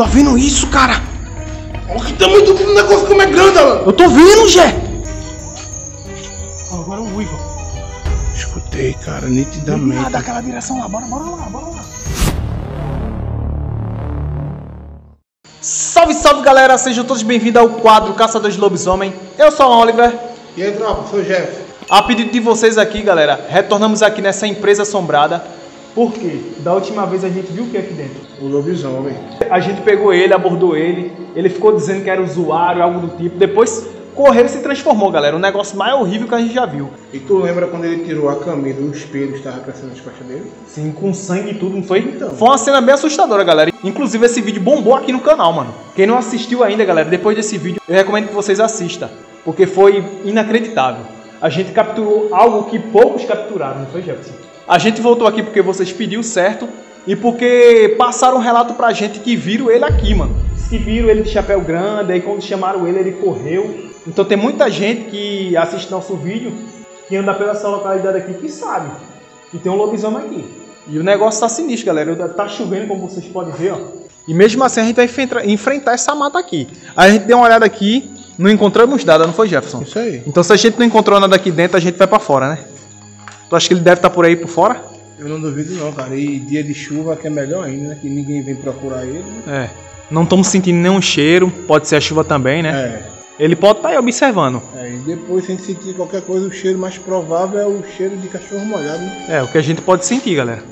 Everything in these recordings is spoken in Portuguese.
Tá vendo isso, cara? Olha que tamanho do negócio como é grande, Alan. Eu tô vendo, Jé. Agora o Uivo. Escutei, cara, nitidamente. Nada daquela direção lá. Bora, bora lá, bora lá. Salve, salve galera, sejam todos bem-vindos ao quadro Caçadores de Lobisomem. Eu sou o Oliver. E aí, tropa, sou o Jeff. A pedido de vocês aqui, galera, retornamos aqui nessa empresa assombrada. Por quê? Da última vez a gente viu o que aqui dentro? O lobisomem. A gente pegou ele, abordou ele, ele ficou dizendo que era usuário, algo do tipo. Depois correu e se transformou, galera. O negócio mais horrível que a gente já viu. E tu lembra quando ele tirou a camisa, o espelho estava crescendo nas costas dele? Sim, com sangue e tudo, não foi? Então. Foi uma cena bem assustadora, galera. Inclusive, esse vídeo bombou aqui no canal, mano. Quem não assistiu ainda, galera, depois desse vídeo, eu recomendo que vocês assistam. Porque foi inacreditável. A gente capturou algo que poucos capturaram, não foi, Jefferson? A gente voltou aqui porque vocês pediram certo e porque passaram um relato pra gente que viram ele aqui, mano. Diz que viram ele de chapéu grande, aí quando chamaram ele, ele correu. Então tem muita gente que assiste nosso vídeo, que anda pela essa localidade aqui, que sabe que tem um lobisomem aqui. E o negócio tá sinistro, galera. Tá chovendo, como vocês podem ver, ó. E mesmo assim a gente vai enfrentar- enfrentar essa mata aqui. Aí a gente deu uma olhada aqui, não encontramos nada, não foi, Jefferson? Isso aí. Então se a gente não encontrou nada aqui dentro, a gente vai pra fora, né? Tu acha que ele deve estar por aí por fora? Eu não duvido não, cara. E dia de chuva que é melhor ainda, né? Que ninguém vem procurar ele. né? É. Não estamos sentindo nenhum cheiro, pode ser a chuva também, né? É. Ele pode estar aí observando. É, e depois, se a gente sentir qualquer coisa, o cheiro mais provável é o cheiro de cachorro molhado, né? É, o que a gente pode sentir, galera.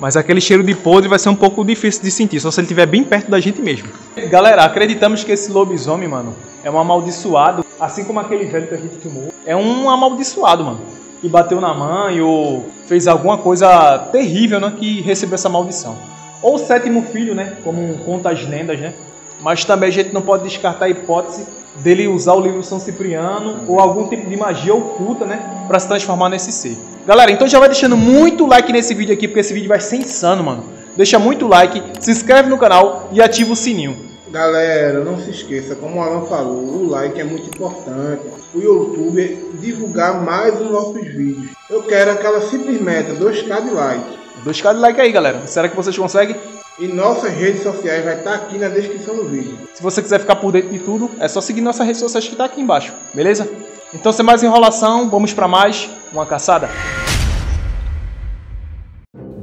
Mas aquele cheiro de podre vai ser um pouco difícil de sentir, só se ele estiver bem perto da gente mesmo. Galera, acreditamos que esse lobisomem, mano, é um amaldiçoado, assim como aquele velho que a gente filmou. É um amaldiçoado, mano, que bateu na mãe ou fez alguma coisa terrível, né, que recebeu essa maldição. Ou o sétimo filho, né, como conta as lendas, né. Mas também a gente não pode descartar a hipótese dele usar o livro São Cipriano ou algum tipo de magia oculta, né, para se transformar nesse ser. Galera, então já vai deixando muito like nesse vídeo aqui, porque esse vídeo vai ser insano, mano. Deixa muito like, se inscreve no canal e ativa o sininho. Galera, não se esqueça, como o Alan falou, o like é muito importante. O YouTube divulgar mais os nossos vídeos. Eu quero aquela simples meta, 2k de like. 2k de like aí, galera. Será que vocês conseguem? E nossas redes sociais vai estar aqui na descrição do vídeo. Se você quiser ficar por dentro de tudo, é só seguir nossas redes sociais que tá aqui embaixo, beleza? Então, sem mais enrolação, vamos para mais uma caçada.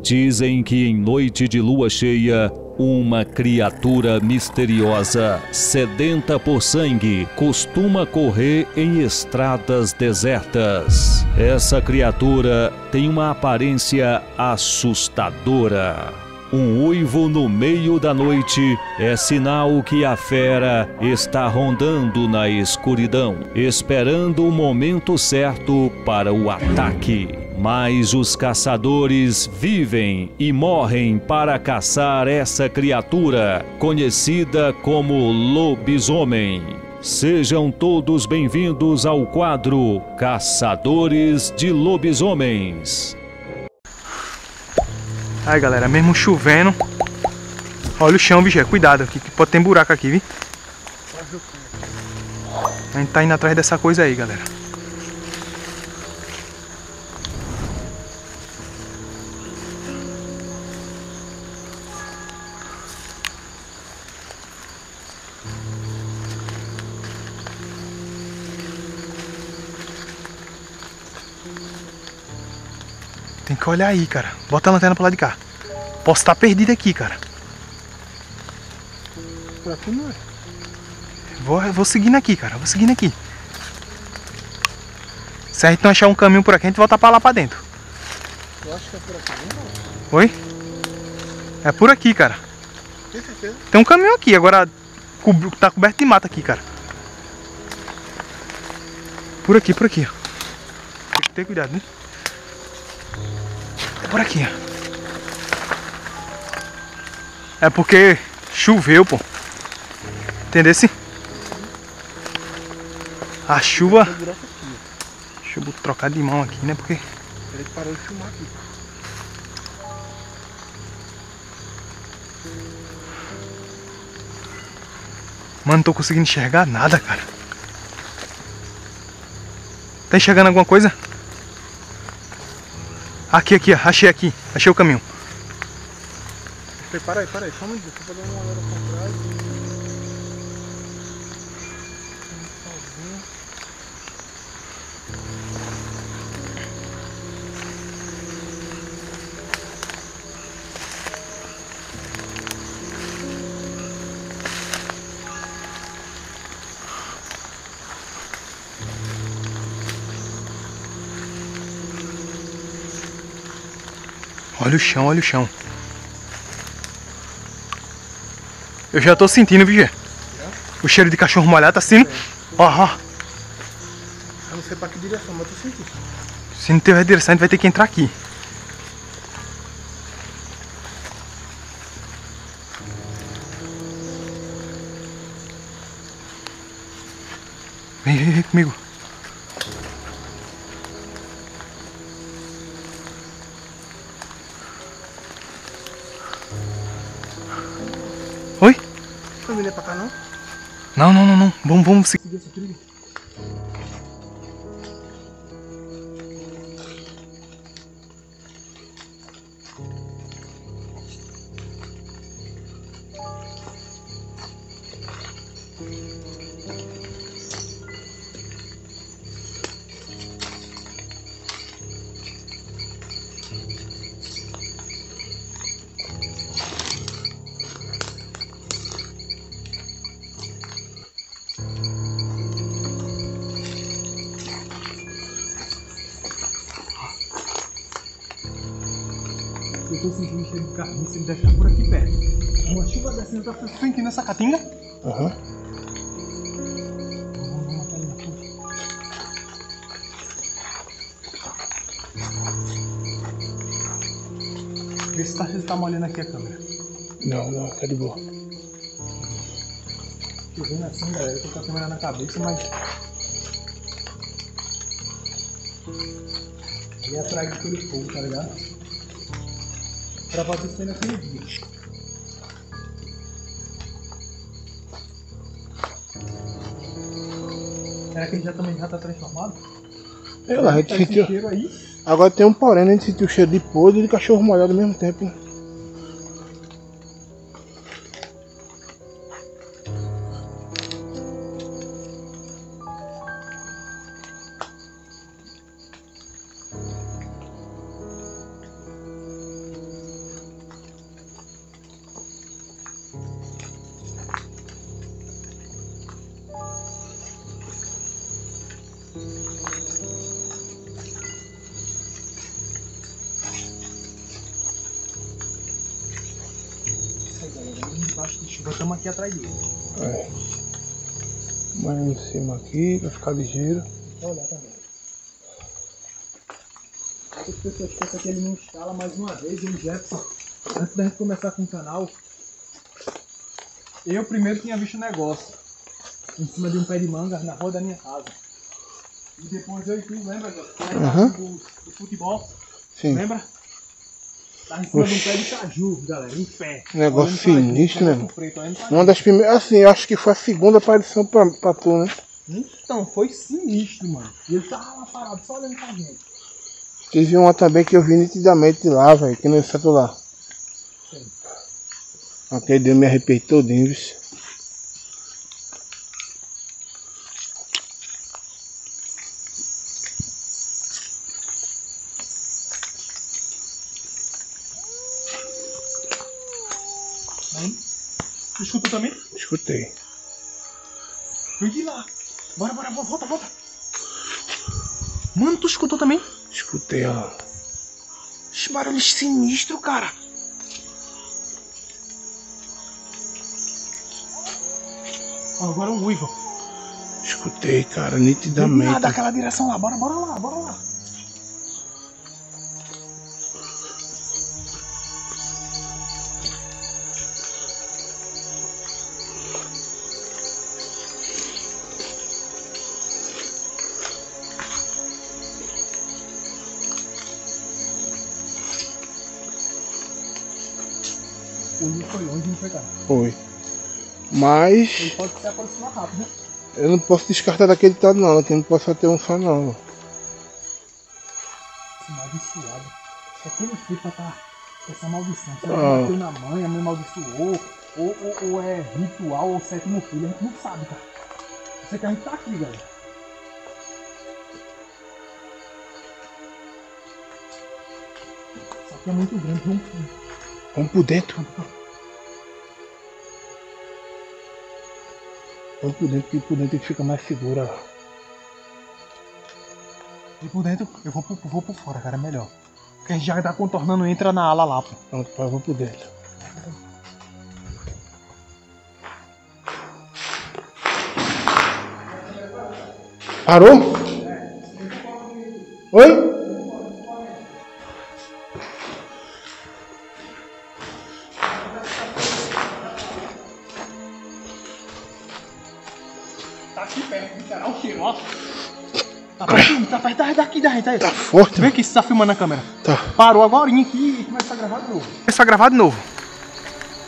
Dizem que em noite de lua cheia, uma criatura misteriosa, sedenta por sangue, costuma correr em estradas desertas. Essa criatura tem uma aparência assustadora. Um uivo no meio da noite é sinal que a fera está rondando na escuridão, esperando o momento certo para o ataque. Mas os caçadores vivem e morrem para caçar essa criatura, conhecida como lobisomem. Sejam todos bem-vindos ao quadro Caçadores de Lobisomens. Aí, galera, mesmo chovendo. Olha o chão, bicho. Cuidado aqui, que pode ter buraco aqui, viu? A gente tá indo atrás dessa coisa aí, galera. Que olhar aí, cara. Bota a lanterna pro lado de cá. Posso estar perdido aqui, cara. Por aqui não é. Vou, vou seguindo aqui, cara. Vou seguindo aqui. Se a gente não achar um caminho por aqui, a gente volta pra lá pra dentro. Eu acho que é por aqui, não? Oi? É por aqui, cara. Tem certeza? Tem um caminho aqui, agora tá coberto de mata aqui, cara. Por aqui, por aqui. Tem que ter cuidado, né? Por aqui. É porque choveu, pô. Entendesse? A chuva. Deixa eu trocar de mão aqui, né? Porque. Ele parou de filmar aqui. Mano, não tô conseguindo enxergar nada, cara. Tá enxergando alguma coisa? Aqui, aqui, achei aqui. Achei o caminho. Para aí, para aí. Só um minuto. Deixa eu uma hora pra trás. Olha o chão, olha o chão. Eu já tô sentindo, viu, Gê? O cheiro de cachorro molhado tá sendo. Ó, ó. Eu não sei pra que direção, mas tô sentindo. Se não tiver direção, a gente vai ter que entrar aqui. Vem, vem, vem comigo. Não vindo pra cá não? Não, não, não, não. Vamos, vamos seguir essa trilha. Eu tô sentindo cheiro de carniça, ele deve estar por aqui perto. Uma chuva descendo, tá sentindo essa caatinga? Aham. Vamos, vamos matar ele na frente. Vê se tá, se tá molhando aqui a câmera. Não, não, tá de boa. Tô vendo assim, galera, eu tô com a câmera na cabeça, mas. Ele é atraído pelo fogo, tá ligado? Pra fazer cena aquele dia. Será que ele já também já tá transformado? É lá, a gente Tá sentiu. aí. Agora tem um porém, né? a gente sentiu o cheiro de podre e de cachorro molhado ao mesmo tempo. né? Estamos aqui atrás dele. É. Mais em cima aqui, pra ficar ligeiro. Olhar também. As pessoas pensam que ele não instala mais uma vez, hein, Jefferson? Antes da gente começar com o canal, eu primeiro tinha visto o negócio em cima de um pé de manga na rua da minha casa. E depois eu e tu, lembra, Jefferson? Casa do, do futebol, Sim. lembra? Tá em cima de um Oxi. pé de caju, galera, em pé. Negócio gente, sinistro, olhando pra Uma das primeiras. Assim, eu acho que foi a segunda aparição pra, pra tu, né? Então, foi sinistro, mano. E ele tava lá parado, só olhando pra gente. Teve uma também que eu vi nitidamente lá, velho, que no centro lá. Sim. Aquele dia eu me arrepiei todinho, viu? Aí, tu escutou também? Escutei. Vem de lá. Bora, bora, bora, volta, volta. Mano, tu escutou também? Escutei, ó. Esse barulho sinistro, cara. Agora o uivo. Escutei, cara, nitidamente. lá daquela direção lá. Bora, bora lá, bora lá. Foi longe, foi, cara? Foi. Mas Ele pode se aproximar rápido. eu não posso descartar daquele lado não, aqui não posso ter um só não. Amaldiçoado. Só tem um filho pra tá com essa maldição. Se Ah. ela bateu na mãe, a mãe amaldiçoou, ou, ou, ou é ritual ou sétimo filho, a gente não sabe, cara. Você quer muito tá aqui, galera. Que é muito grande, vamos Vamos por dentro. Vamos por dentro, porque por dentro ele fica mais seguro, ó. ir por dentro. Eu vou por, vou por fora, cara, é melhor. Que a gente já tá contornando, entra na ala lá, pô. Pronto, eu vou por dentro. Parou? Tá aqui perto, literal, o cheiro, ó. Tá perto, tá perto da- daqui da gente, aí. Tá forte, Vem aqui, você tá filmando a câmera. Tá. Parou agora aqui e começa a gravar de novo. Começa a gravar de novo.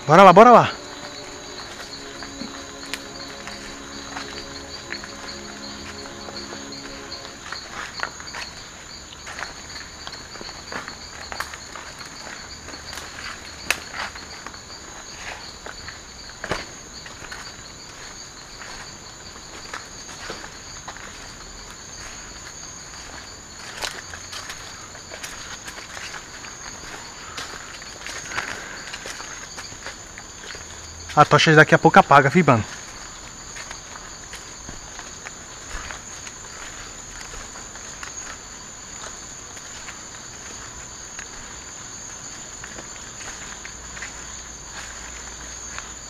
Bora lá, bora lá. A tocha daqui a pouco apaga, viu, mano?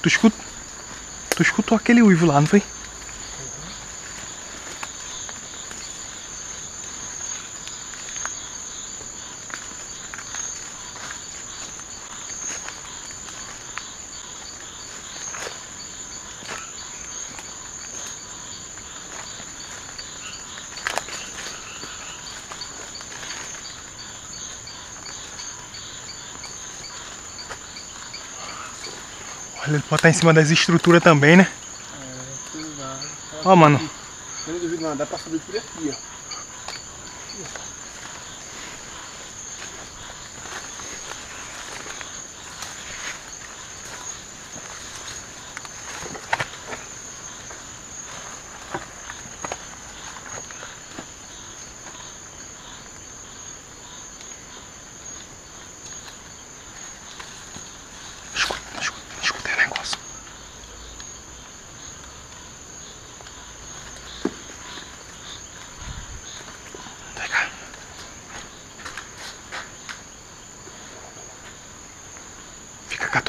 Tu escuta... Tu escutou aquele uivo lá, não foi? Ele pode estar em cima das estruturas também, né? Ó, mano. Eu não duvido nada, dá pra subir por aqui, ó.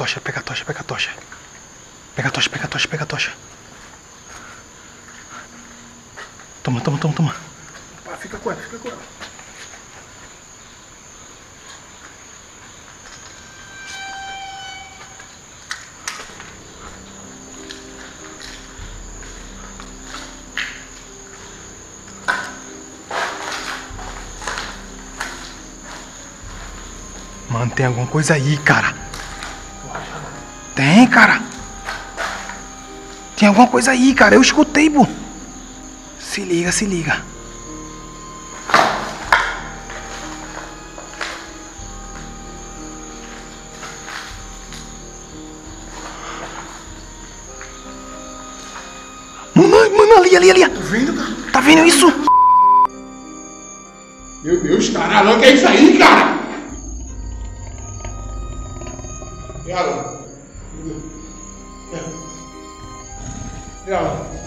Tocha, pega a tocha, pega a tocha. Pega a tocha, pega a tocha, pega a tocha. Toma, toma, toma, toma. Fica com ela, fica com ela. Mano, tem alguma coisa aí, cara. Tem alguma coisa aí, cara. Eu escutei, pô. Se liga, se liga. Mano, mano, ali, ali, ali. Tá vendo, cara? Tá vendo isso? Meu Deus, cara, Alan, que é isso aí, cara?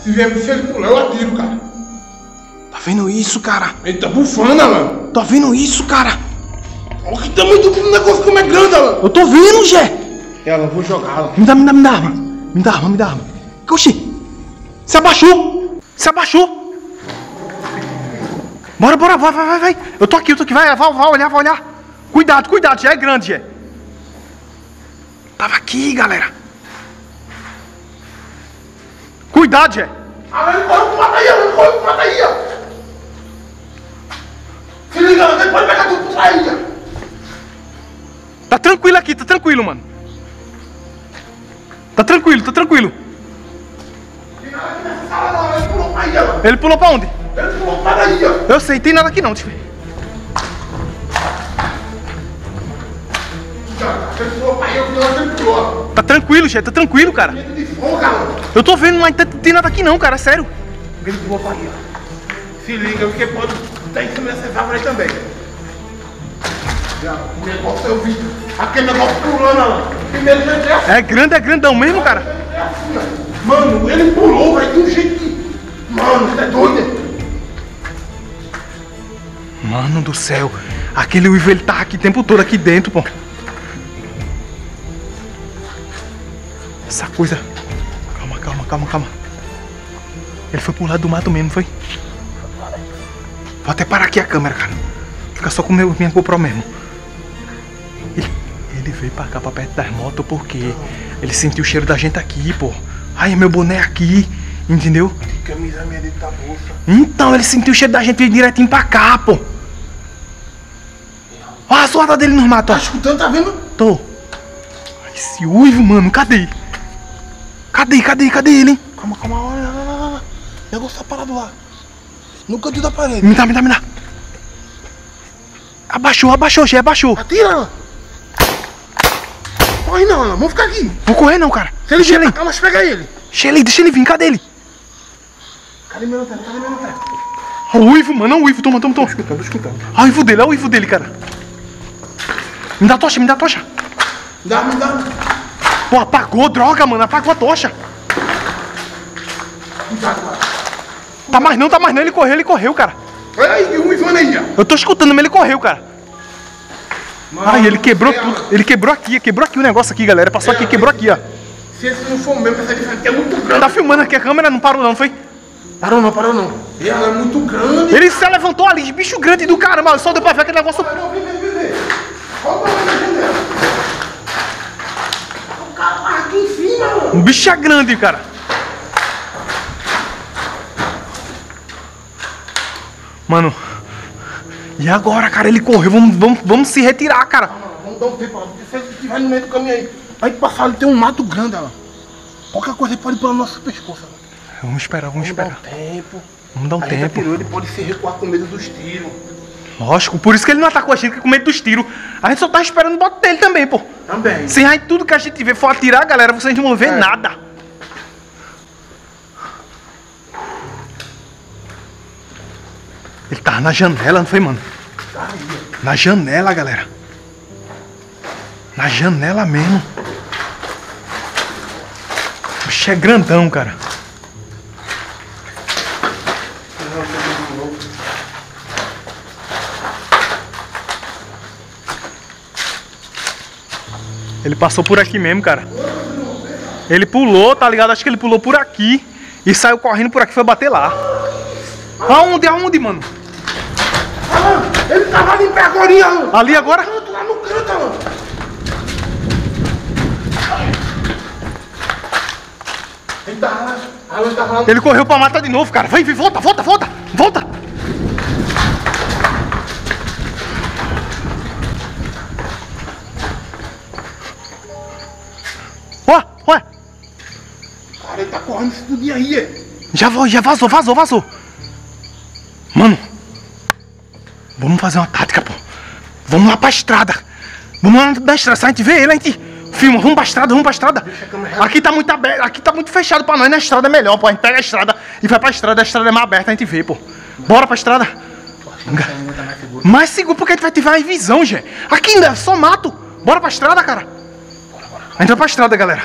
Se vier ele pular, eu atiro, cara. Tá vendo isso, cara? Ele tá bufando, Alan. Tá vendo isso, cara? Olha que tamanho do negócio como é grande, Alan. Eu tô vendo, Gé. E Alan, vou jogar, Alan. Me dá, me dá, me dá arma. Me dá arma, me dá arma. Oxi! Se abaixou! Se abaixou! Bora, bora, vai, vai, vai, vai. Eu tô aqui, eu tô aqui. Vai, vai, vai olhar, vai olhar. Cuidado, cuidado, já é grande, já. Tava aqui, galera. Cuidado, Jé. Alan, ele corre pro mata aí, Alan, ele corre pro mata aí, ó. Se liga, ele pode pegar tudo aí, ó. Tá tranquilo aqui, tá tranquilo, mano. Tá tranquilo, tá tranquilo. Ele pulou pra aí, Alan. Ele pulou pra onde? Ele pulou pra aí, ó. Eu sei, tem nada aqui não, deixa eu ver. Tá tranquilo, Jé, tá tranquilo, cara. Medo de fogo. Eu tô vendo, mas tem- tem nada aqui não, cara, sério. Ele pulou pra aí, ó. Se liga, porque pode estar em cima dessas árvores aí também. Já, o negócio eu vi. Aquele negócio pulando, Alan. Primeiro é assim, É grande, é grandão mesmo, cara. é assim, ó. Mano, ele pulou, velho, de um jeito que. Mano, você é doido? Mano do céu, Aquele uivo, ele tá aqui o tempo todo aqui dentro, pô. Essa coisa. Calma, calma, calma. Ele foi pro lado do mato mesmo, foi? Vou até parar aqui a câmera, cara. Fica só com meu, minha GoPro mesmo. Ele, ele veio pra cá, pra perto das motos, porque ele sentiu o cheiro da gente aqui, pô. Ai, meu boné aqui, entendeu? Camisa minha dentro da bolsa. Então, ele sentiu o cheiro da gente veio direitinho pra cá, pô. Olha a suada dele nos matos, Tá ó. escutando, tá vendo? Tô. Esse uivo, mano, cadê? Cadê, cadê, cadê ele, hein? Calma, calma, olha lá, lá, lá. O negócio tá parado lá. No canto da parede. Me dá, me dá, me dá. Abaixou, abaixou, já abaixou. Atira ela. Corre não. Vamos ficar aqui. Vou correr não, cara. Se ele deixa ele nós pega ele. Deixa ele deixa ele vir, cadê ele? Cadê meu lanterna? Cadê meu lanterna? Ó, O uivo, mano, ó o uivo, toma, toma, toma. Escutando, escutando. Olha o uivo dele, olha o uivo dele, cara. Me dá a tocha, me dá a tocha. Dá, me dá. Pô, apagou, droga, mano, apagou a tocha. Tá mais não, tá mais não, ele correu, ele correu, cara. Olha aí, tem um Ivana aí. Eu tô escutando, mas ele correu, cara. Ai, ele quebrou é, tudo. Ele quebrou aqui, quebrou aqui o negócio aqui, galera. Passou aqui, quebrou aqui, ó. Se esse não for mesmo, essa diferença aqui é muito grande. Tá filmando aqui, a câmera não parou não, foi? Parou não, parou não. E ela é muito grande. Ele se levantou ali, bicho grande do caramba, só deu pra ver aquele negócio. Não, vem, vem, vem. Olha. O cara tá aqui em Um bicho é grande, cara. Mano. E agora, cara? Ele correu. Vamos, vamos, vamos se retirar, cara. Vamos dar um tempo, se ele estiver no meio do caminho aí, vai passar ali, tem um mato grande, Alan. Qualquer coisa ele pode ir pelo nosso pescoço. Vamos esperar, vamos Vamos dar esperar. um tempo. Vamos dar um A gente tempo. ele pode se recuar com medo dos tiros. Lógico, por isso que ele não atacou a gente, que com medo dos tiros. A gente só tá esperando o bote dele também, pô. Também. Se aí tudo que a gente vê for atirar, galera, vocês não vão ver É. nada. Ele tava na janela, não foi, mano? Na janela, galera. Na janela mesmo. O bicho é grandão, cara. Ele passou por aqui mesmo, cara. Ele pulou, tá ligado? Acho que ele pulou por aqui e saiu correndo por aqui foi bater lá. Aonde? Aonde, mano? Alan, ele tava ali em pé agora, Alan. Ali agora? No canto, lá no canto, Alan. Ele tava lá. Alan tava lá no Ele correu pra matar de novo, cara. Vai, vai, volta, volta, volta, volta. Ué, ué. Cara, ele tá correndo esse tudo aí, é. Já, já vazou, vazou, vazou. Mano, vamos fazer uma tática, pô. Vamos lá pra estrada. Vamos lá na estrada. Se a gente vê ele, a gente filma. Vamos pra estrada, vamos pra estrada. Aqui tá muito aberto, aqui tá muito fechado pra nós. Na estrada é melhor, pô. A gente pega a estrada e vai pra estrada. A estrada é mais aberta, a gente vê, pô. Bora pra estrada. Mais seguro porque a gente vai ter mais visão, gente. Aqui ainda é só mato. Bora pra estrada, cara. A gente vai pra estrada, galera.